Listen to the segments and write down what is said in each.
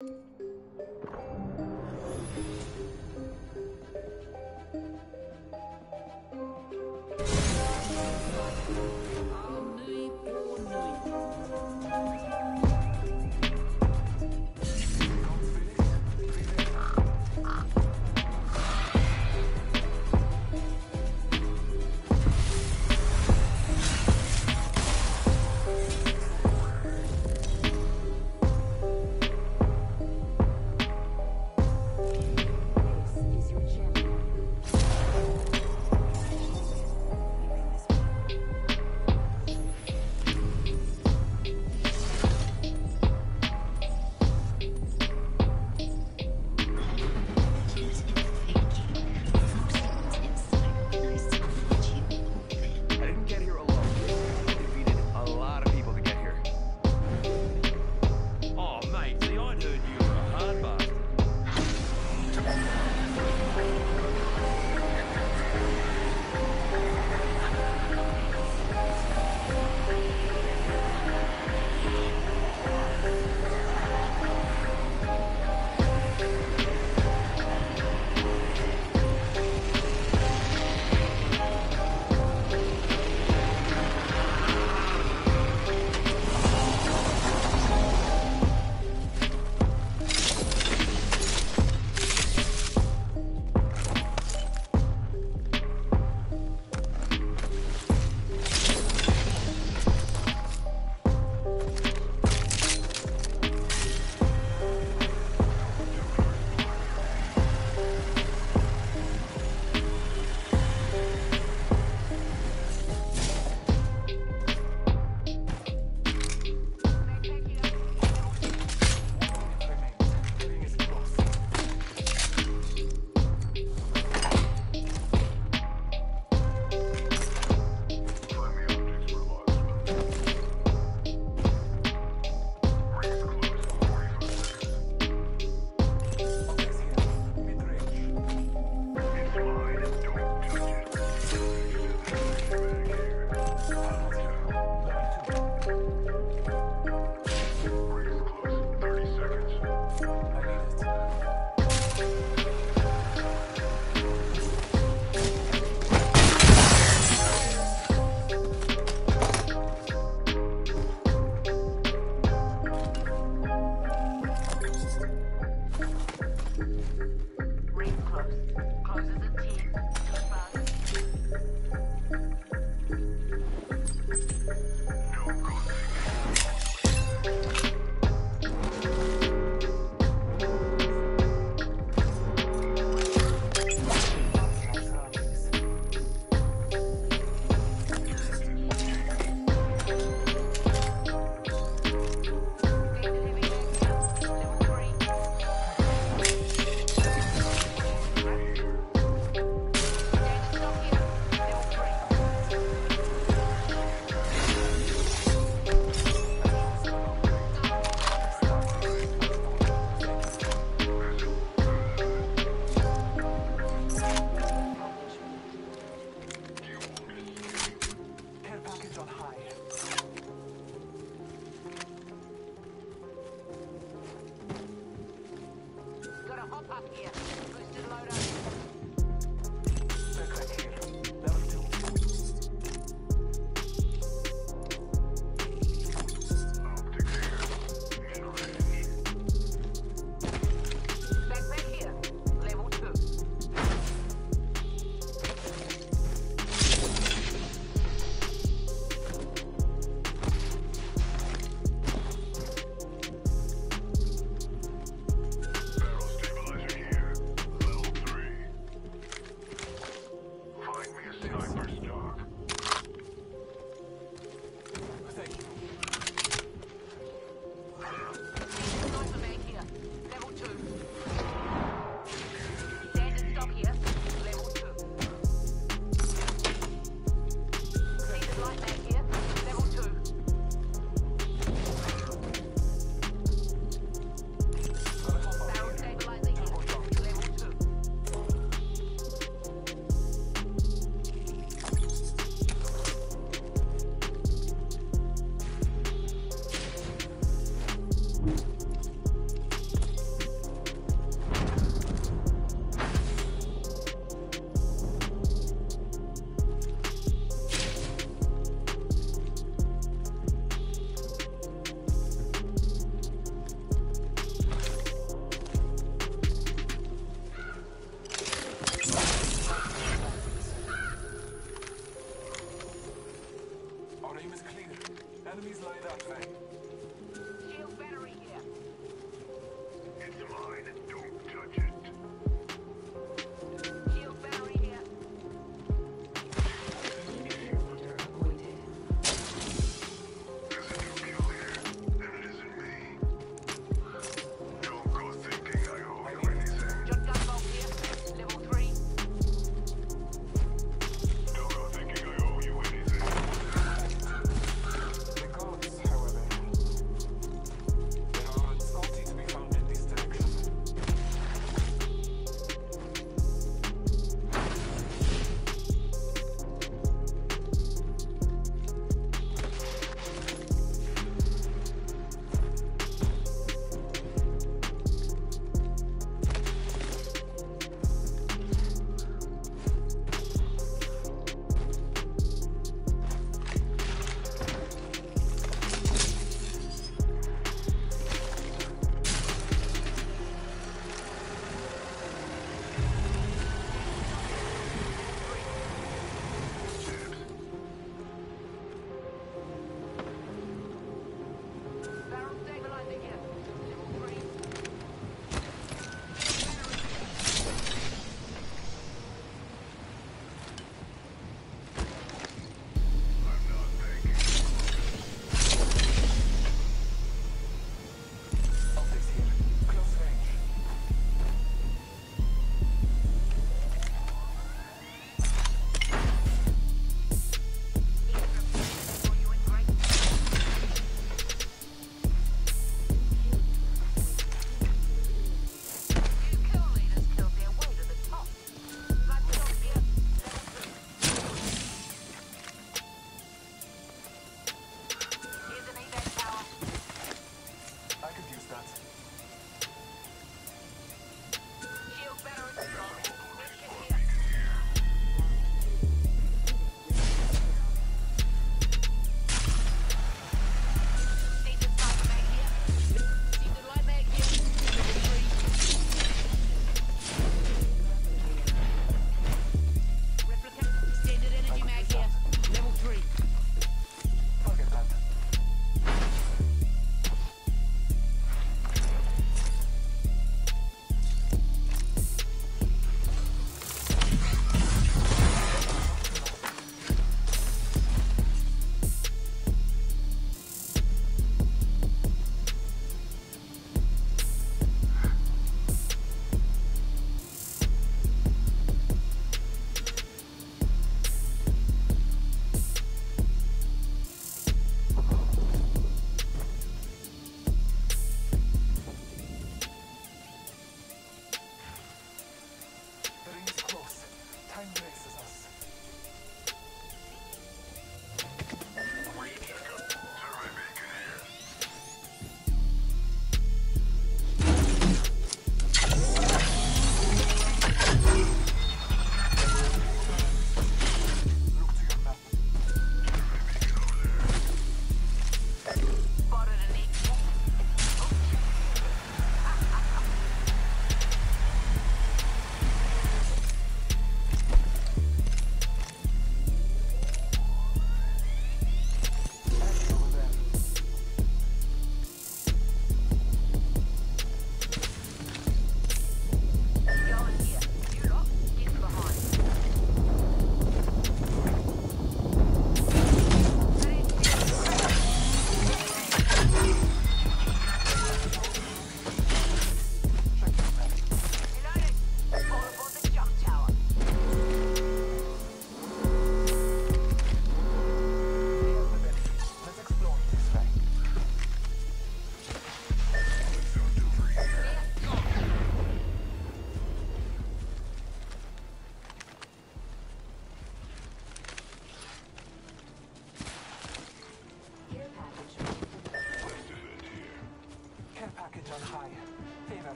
Barrel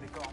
décor.